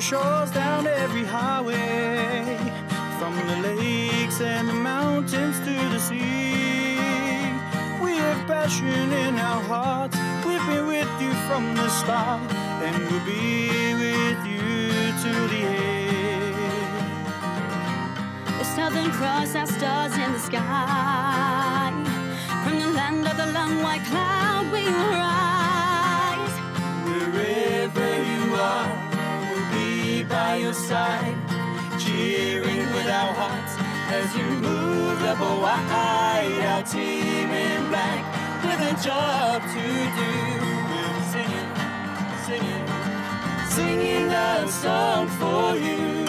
shores, down every highway, from the lakes and the mountains to the sea. We have passion in our hearts, we've been with you from the start, and we'll be with you till the end. The Southern Cross, our stars in the sky. From the land of the long white cloud, we rise. Cheering with our hearts as you move up a wide. Our team in black with a job to do. We'll be singing, singing, singing a song for you.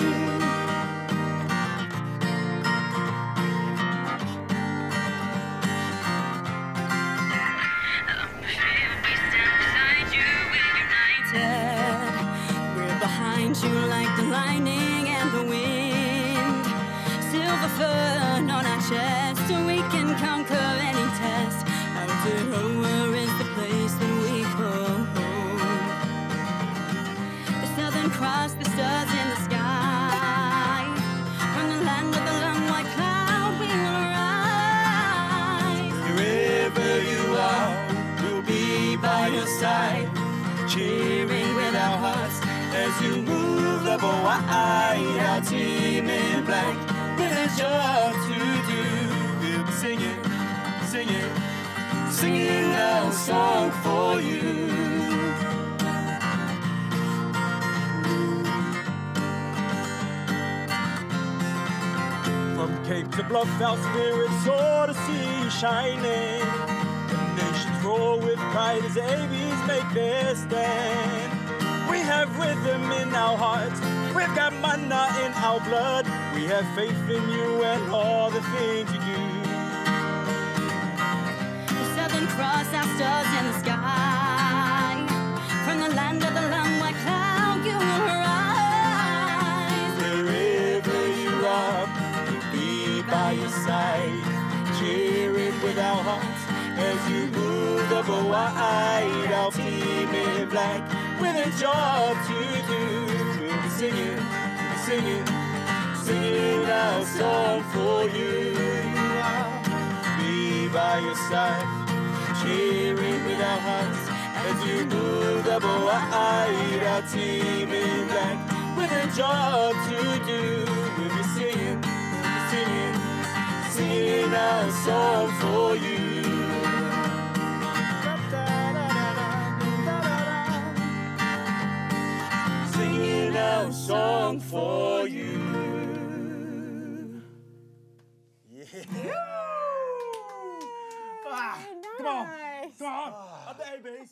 We're behind you like the lightning and the wind. Silver fern on our chest, so we can conquer any test. Aotearoa is the place that we call home. The Southern Cross, the stars in the sky. From the land of the long white cloud, we will rise. Wherever you are, we'll be by your side, cheering with our hearts as you move the wide. Our team in black with a job to do. We'll be singing, singing, singing our song for you. From Cape to Bluff, our spirits soar to see shining. The nations roar with pride as ABs make their stand. We have rhythm in our hearts, we've got mana in our blood. We have faith in you and all the things you do. The Southern Cross, our stars in the sky. From the land of the long white cloud, you will rise. Wherever you are, we'll be by your side, cheering with our hearts as you move the wide. Our in black with a job to do. We'll be singing, we'll be singing, singing our song for you. Be by your side, cheering with our hearts as you move the wide. Our team in black with a job to do. We'll be singing, we'll be singing, singing our song for you. Song for you. Ah, come on, come on, up the ABs.